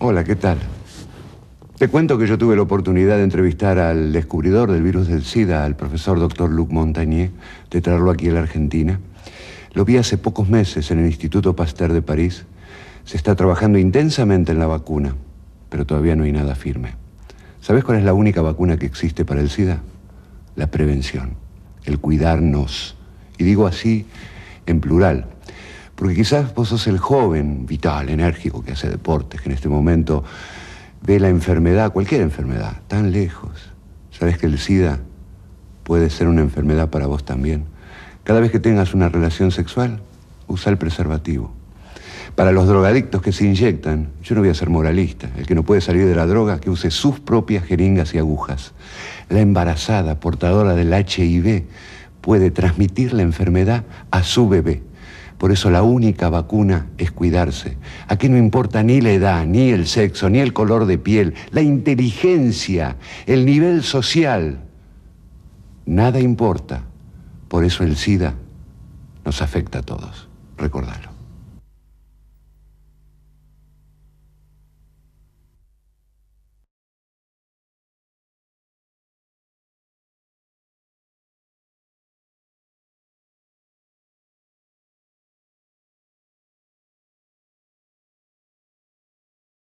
Hola, ¿qué tal? Te cuento que yo tuve la oportunidad de entrevistar al descubridor del virus del SIDA, al profesor doctor Luc Montagnier, de traerlo aquí a la Argentina. Lo vi hace pocos meses en el Instituto Pasteur de París. Se está trabajando intensamente en la vacuna, pero todavía no hay nada firme. ¿Sabes cuál es la única vacuna que existe para el SIDA? La prevención, el cuidarnos. Y digo así en plural, porque quizás vos sos el joven, vital, enérgico, que hace deportes, que en este momento ve la enfermedad, cualquier enfermedad, tan lejos. ¿Sabes que el SIDA puede ser una enfermedad para vos también? Cada vez que tengas una relación sexual, usa el preservativo. Para los drogadictos que se inyectan, yo no voy a ser moralista, el que no puede salir de la droga, que use sus propias jeringas y agujas. La embarazada portadora del HIV puede transmitir la enfermedad a su bebé. Por eso la única vacuna es cuidarse. Aquí no importa ni la edad, ni el sexo, ni el color de piel, la inteligencia, el nivel social. Nada importa. Por eso el SIDA nos afecta a todos. Recordalo.